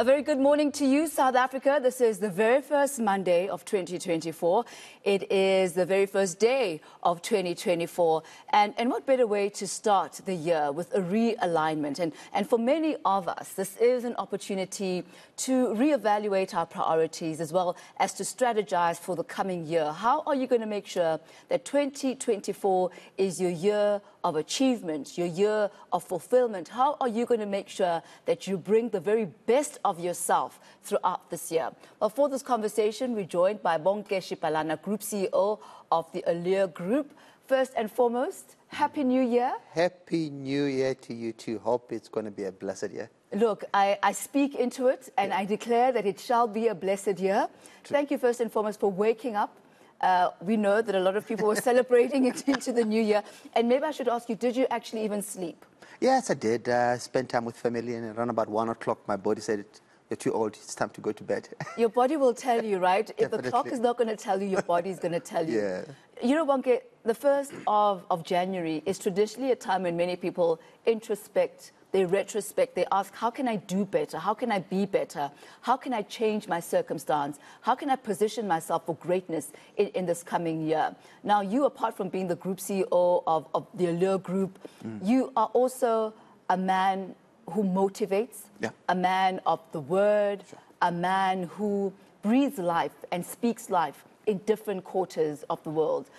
A very good morning to you, South Africa. This is the very first Monday of 2024. It is the very first day of 2024. And, and what better way to start the year with a realignment? And, and for many of us, this is an opportunity to reevaluate our priorities as well as to strategize for the coming year. How are you going to make sure that 2024 is your year of achievement, your year of fulfillment? How are you going to make sure that you bring the very best of yourself throughout this year? Well, for this conversation, we're joined by Bonnke Shipalana, Group CEO of the Allure Group. First and foremost, Happy New Year. Happy New Year to you too. Hope it's going to be a blessed year. Look, I, I speak into it and yeah. I declare that it shall be a blessed year. True. Thank you, first and foremost, for waking up. Uh, we know that a lot of people were celebrating it into the new year. And maybe I should ask you, did you actually even sleep? Yes, I did. Uh, spent time with family, and around about one o'clock, my body said, "You're too old. It's time to go to bed." Your body will tell you, right? if the clock is not going to tell you, your body is going to tell you. Yeah. You know, Bonnke, the first of, of January is traditionally a time when many people introspect they retrospect, they ask, how can I do better? How can I be better? How can I change my circumstance? How can I position myself for greatness in, in this coming year? Now, you, apart from being the group CEO of, of the Allure Group, mm. you are also a man who motivates, yeah. a man of the word, sure. a man who breathes life and speaks life in different quarters of the world.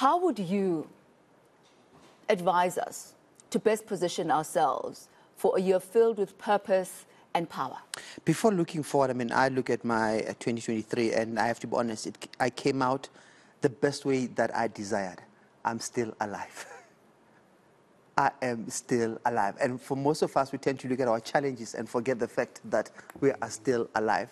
How would you advise us to best position ourselves for a year filled with purpose and power? Before looking forward, I mean, I look at my uh, 2023 and I have to be honest, it, I came out the best way that I desired. I'm still alive. I am still alive. And for most of us, we tend to look at our challenges and forget the fact that we are still alive.